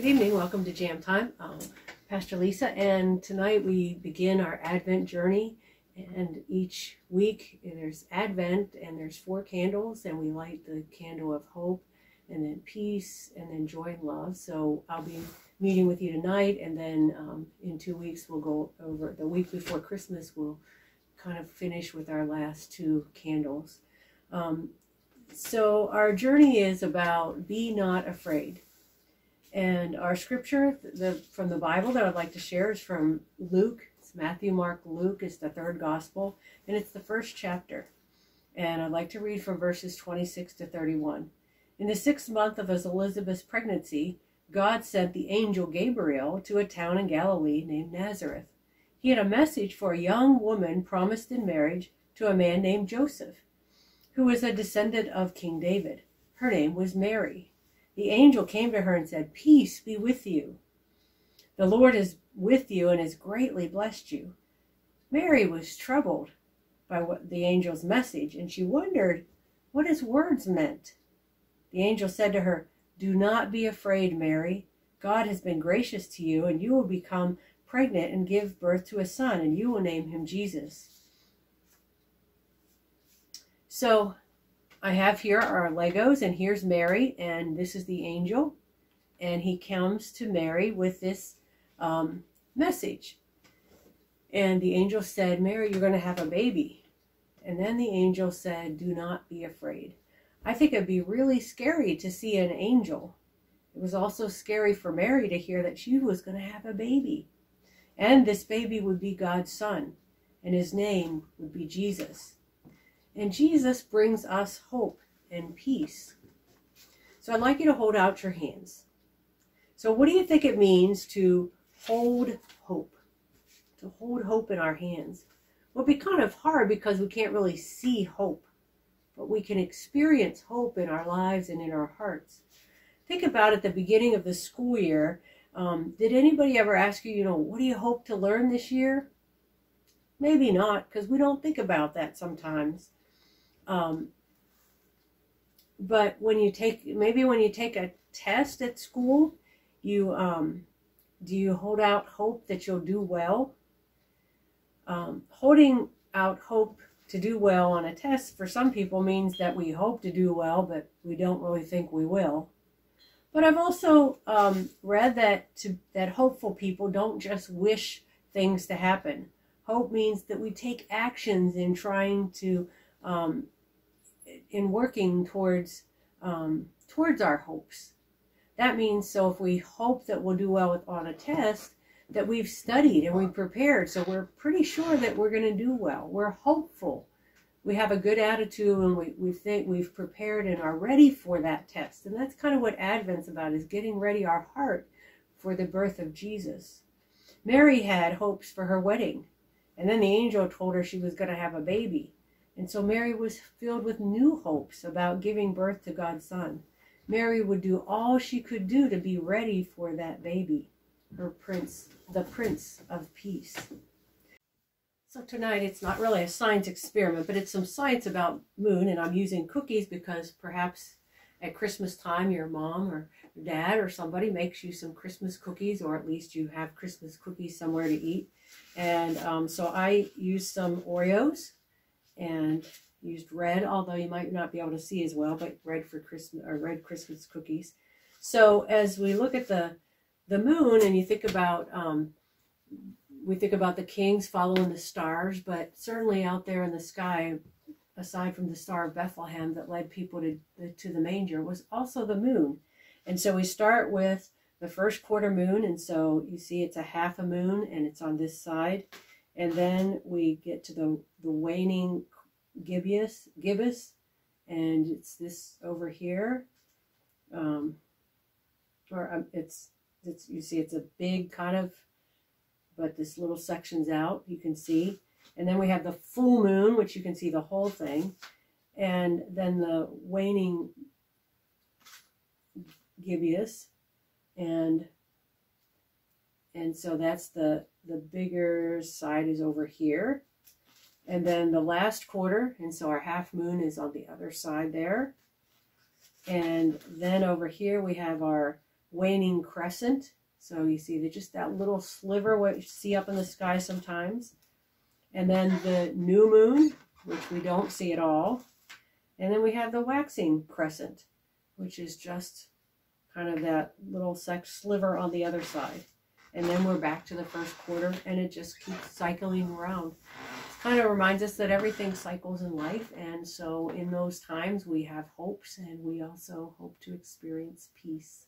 Good evening. Welcome to Jam Time. Um, Pastor Lisa, and tonight we begin our Advent journey. And each week there's Advent, and there's four candles, and we light the candle of hope, and then peace, and then joy and love. So I'll be meeting with you tonight, and then um, in two weeks we'll go over the week before Christmas. We'll kind of finish with our last two candles. Um, so our journey is about be not afraid. And our scripture the, from the Bible that I'd like to share is from Luke. It's Matthew, Mark, Luke. It's the third gospel, and it's the first chapter. And I'd like to read from verses 26 to 31. In the sixth month of Elizabeth's pregnancy, God sent the angel Gabriel to a town in Galilee named Nazareth. He had a message for a young woman promised in marriage to a man named Joseph, who was a descendant of King David. Her name was Mary. The angel came to her and said, Peace be with you. The Lord is with you and has greatly blessed you. Mary was troubled by what the angel's message, and she wondered what his words meant. The angel said to her, Do not be afraid, Mary. God has been gracious to you, and you will become pregnant and give birth to a son, and you will name him Jesus. So I have here our Legos, and here's Mary, and this is the angel. And he comes to Mary with this um, message. And the angel said, Mary, you're going to have a baby. And then the angel said, Do not be afraid. I think it'd be really scary to see an angel. It was also scary for Mary to hear that she was going to have a baby. And this baby would be God's son, and his name would be Jesus. And Jesus brings us hope and peace. So I'd like you to hold out your hands. So, what do you think it means to hold hope? To hold hope in our hands? Well, it'd be kind of hard because we can't really see hope, but we can experience hope in our lives and in our hearts. Think about at the beginning of the school year. Um, did anybody ever ask you, you know, what do you hope to learn this year? Maybe not, because we don't think about that sometimes. Um, but when you take, maybe when you take a test at school, you, um, do you hold out hope that you'll do well? Um, holding out hope to do well on a test for some people means that we hope to do well, but we don't really think we will. But I've also um, read that to, that hopeful people don't just wish things to happen. Hope means that we take actions in trying to um, in working towards um, towards our hopes. That means so if we hope that we'll do well with, on a test, that we've studied and we've prepared, so we're pretty sure that we're going to do well. We're hopeful. We have a good attitude and we, we think we've prepared and are ready for that test. And that's kind of what Advent's about, is getting ready our heart for the birth of Jesus. Mary had hopes for her wedding. And then the angel told her she was going to have a baby. And so Mary was filled with new hopes about giving birth to God's Son. Mary would do all she could do to be ready for that baby, her prince, the Prince of Peace. So tonight it's not really a science experiment, but it's some science about moon, and I'm using cookies because perhaps at Christmas time your mom or dad or somebody makes you some Christmas cookies, or at least you have Christmas cookies somewhere to eat. And um, so I use some Oreos and used red, although you might not be able to see as well, but red for Christmas or red Christmas cookies. So as we look at the the moon and you think about um, we think about the kings following the stars, but certainly out there in the sky, aside from the star of Bethlehem that led people to to the manger, was also the moon. And so we start with the first quarter moon, and so you see it's a half a moon, and it's on this side. And then we get to the, the waning gibbous, gibbous, and it's this over here. Um, or um, it's, it's, you see it's a big kind of, but this little section's out, you can see. And then we have the full moon, which you can see the whole thing. And then the waning gibbous. And, and so that's the, the bigger side is over here. And then the last quarter, and so our half moon is on the other side there. And then over here we have our waning crescent. So you see that just that little sliver what you see up in the sky sometimes. And then the new moon, which we don't see at all. And then we have the waxing crescent, which is just kind of that little sex sliver on the other side. And then we're back to the first quarter and it just keeps cycling around. It kind of reminds us that everything cycles in life. And so in those times we have hopes and we also hope to experience peace.